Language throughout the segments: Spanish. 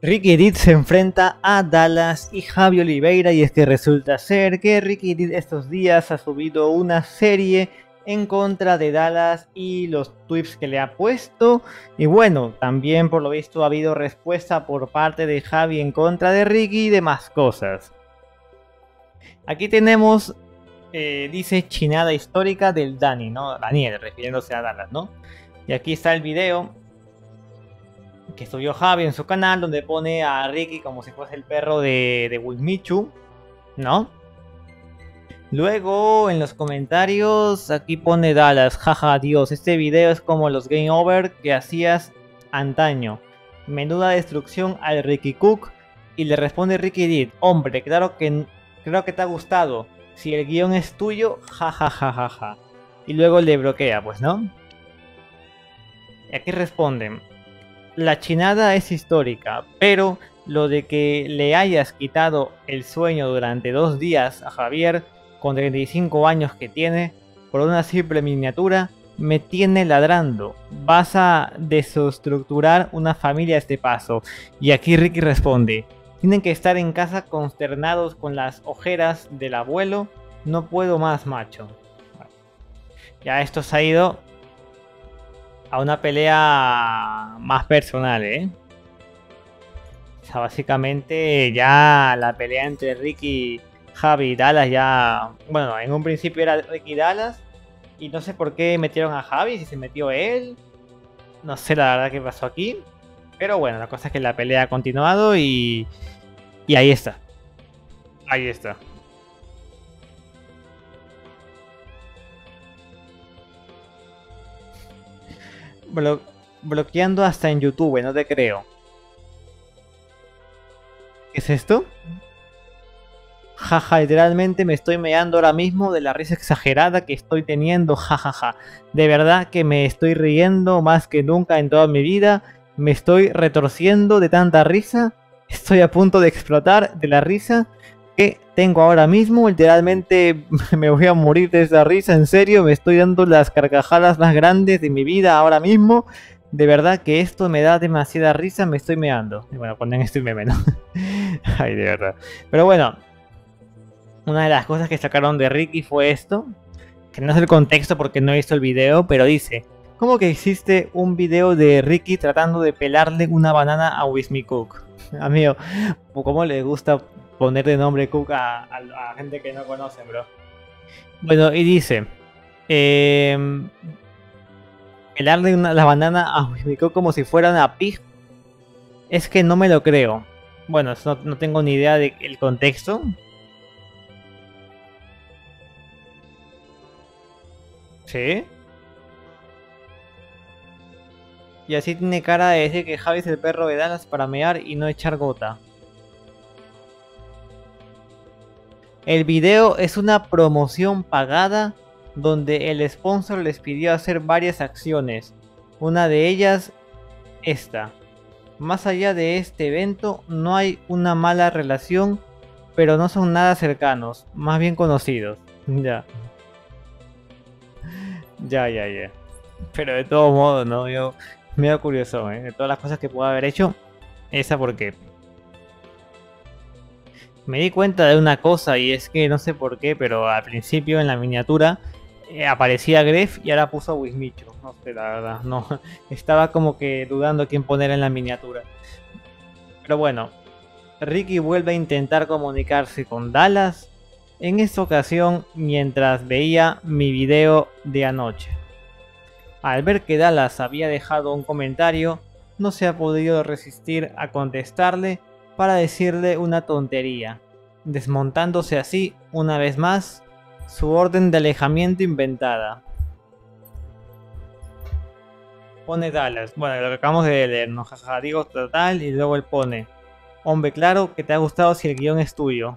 Ricky Did se enfrenta a Dallas y Javi Oliveira y es que resulta ser que Ricky Did estos días ha subido una serie en contra de Dallas y los tweets que le ha puesto y bueno, también por lo visto ha habido respuesta por parte de Javi en contra de Ricky y demás cosas. Aquí tenemos, eh, dice chinada histórica del Dani, ¿no? Daniel, refiriéndose a Dallas, ¿no? Y aquí está el video que subió Javi en su canal, donde pone a Ricky como si fuese el perro de, de ¿no? Luego en los comentarios aquí pone Dallas, jaja Dios, este video es como los game over que hacías antaño. Menuda destrucción al Ricky Cook. Y le responde Ricky Did, hombre, claro que, creo que te ha gustado. Si el guion es tuyo, jajajajaja. Y luego le bloquea, pues, ¿no? Y aquí responden, la chinada es histórica, pero lo de que le hayas quitado el sueño durante dos días a Javier, con 35 años que tiene, por una simple miniatura, me tiene ladrando. Vas a desestructurar una familia a este paso. Y aquí Ricky responde, tienen que estar en casa consternados con las ojeras del abuelo. No puedo más, macho. Ya esto se ha ido a una pelea más personal, ¿eh? O sea, básicamente ya la pelea entre Ricky, Javi y Dallas ya... Bueno, en un principio era Ricky y Dallas. Y no sé por qué metieron a Javi, si se metió él. No sé la verdad qué pasó aquí. Pero bueno, la cosa es que la pelea ha continuado y... Y ahí está. Ahí está. Bloqueando hasta en YouTube, no te creo. ¿Qué es esto? Jaja, literalmente me estoy meando ahora mismo de la risa exagerada que estoy teniendo, jajaja. De verdad que me estoy riendo más que nunca en toda mi vida. Me estoy retorciendo de tanta risa. Estoy a punto de explotar de la risa tengo ahora mismo. Literalmente me voy a morir de esa risa, en serio. Me estoy dando las carcajadas más grandes de mi vida ahora mismo. De verdad que esto me da demasiada risa, me estoy meando. Bueno, ponen este meme, ¿no? Ay, de verdad. Pero bueno, una de las cosas que sacaron de Ricky fue esto. Que no es el contexto porque no he visto el video, pero dice... ¿Cómo que existe un video de Ricky tratando de pelarle una banana a Wismy Cook? Amigo, ¿cómo le gusta poner de nombre Cook a, gente que no conocen, bro. Bueno, y dice... Eh, pelarle una, la banana a Cook como si fuera una pig. Es que no me lo creo. Bueno, no, tengo ni idea del contexto. ¿Sí? Y así tiene cara de decir que Javi es el perro de Dallas para mear y no echar gota. El video es una promoción pagada donde el sponsor les pidió hacer varias acciones. Una de ellas, esta. Más allá de este evento, no hay una mala relación, pero no son nada cercanos, más bien conocidos. Ya. Ya, ya, ya. Pero de todos modos, ¿no? Yo me da curioso, ¿eh? De todas las cosas que puedo haber hecho, esa porque me di cuenta de una cosa y es que no sé por qué, pero al principio en la miniatura eh, aparecía Gref y ahora puso Wismicho. No sé, la verdad, no. Estaba como que dudando quién poner en la miniatura. Pero bueno, Ricky vuelve a intentar comunicarse con Dallas. En esta ocasión mientras veía mi video de anoche. Al ver que Dallas había dejado un comentario, no se ha podido resistir a contestarle para decirle una tontería, desmontándose así, una vez más, su orden de alejamiento inventada. Pone Dallas, bueno, lo que acabamos de leer, no digo total, y luego él pone, hombre, claro que te ha gustado si el guion es tuyo.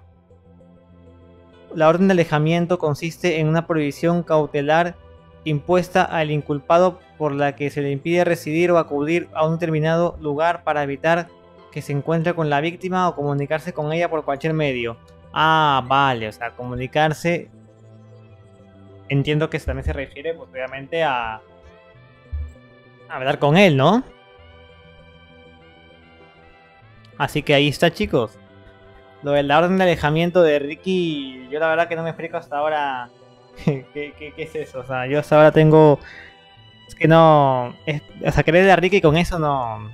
La orden de alejamiento consiste en una prohibición cautelar impuesta al inculpado por la que se le impide residir o acudir a un determinado lugar para evitar que se encuentre con la víctima o comunicarse con ella por cualquier medio. Ah, vale, o sea, comunicarse. Entiendo que también se refiere, pues obviamente, a. a hablar con él, ¿no? Así que ahí está, chicos. Lo de la orden de alejamiento de Ricky, yo la verdad que no me explico hasta ahora qué, es eso. O sea, yo hasta ahora tengo... Es que no... o sea, querer a Ricky con eso no...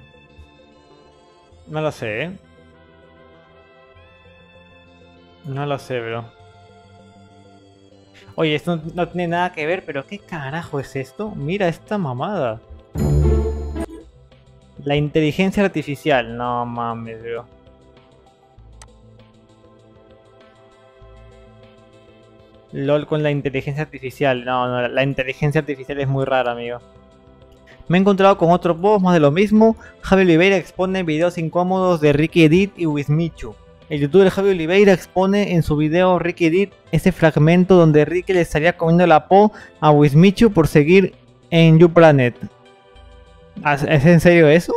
No lo sé, ¿eh? No lo sé, bro. Oye, esto no tiene nada que ver, pero ¿qué carajo es esto? Mira esta mamada. La inteligencia artificial. No mames, bro. LOL con la inteligencia artificial. No, no, la inteligencia artificial es muy rara, amigo. Me he encontrado con otro post más de lo mismo. Javi Oliveira expone videos incómodos de Ricky Edit y Wismichu. El youtuber Javi Oliveira expone en su video Ricky Edit ese fragmento donde Ricky le estaría comiendo la po a Wismichu por seguir en YouPlanet. ¿Es en serio eso?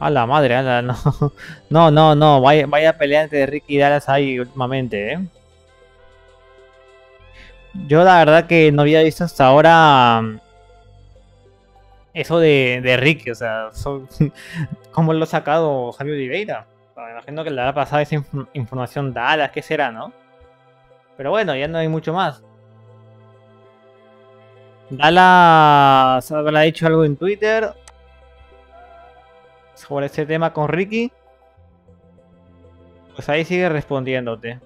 A la madre, a no. No, no, no. Vaya, vaya pelea entre Ricky y Dallas ahí últimamente, ¿eh? Yo la verdad que no había visto hasta ahora mm, eso de, Ricky, o sea, ¿cómo lo ha sacado Javier Oliveira? Me imagino que le ha pasado esa información Dallas, ¿qué será, no? Pero bueno, ya no hay mucho más. Dallas habrá dicho algo en Twitter sobre este tema con Ricky, pues ahí sigue respondiéndote.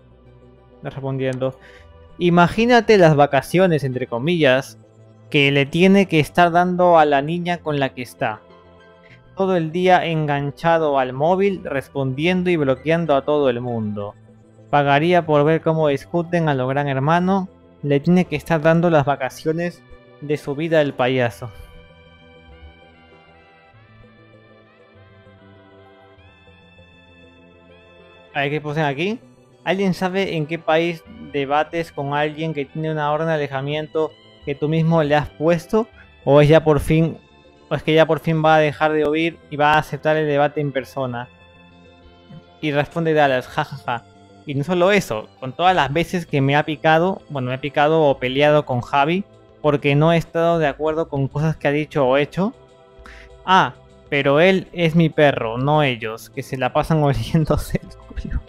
Respondiendo. Imagínate las vacaciones, entre comillas, que le tiene que estar dando a la niña con la que está. Todo el día enganchado al móvil, respondiendo y bloqueando a todo el mundo. Pagaría por ver cómo discuten a lo gran hermano. Le tiene que estar dando las vacaciones de su vida el payaso. Ver qué posen aquí. ¿Alguien sabe en qué país debates con alguien que tiene una orden de alejamiento que tú mismo le has puesto? ¿O es ya por fin, o es que ya por fin va a dejar de oír y va a aceptar el debate en persona? Y responde Dallas, jajaja. Y no solo eso, con todas las veces que me ha picado, bueno, me ha picado o peleado con Javi, porque no he estado de acuerdo con cosas que ha dicho o hecho. Ah, pero él es mi perro, no ellos, que se la pasan oliéndose el culo.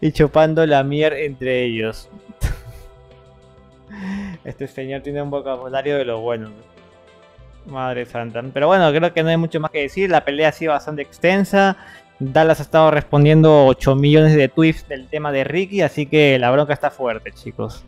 y chupando la mier entre ellos. este señor tiene un vocabulario de lo bueno. Madre santa. Pero bueno, creo que no hay mucho más que decir. La pelea ha sido bastante extensa. Dallas ha estado respondiendo 8 millones de tweets del tema de Ricky, así que la bronca está fuerte, chicos.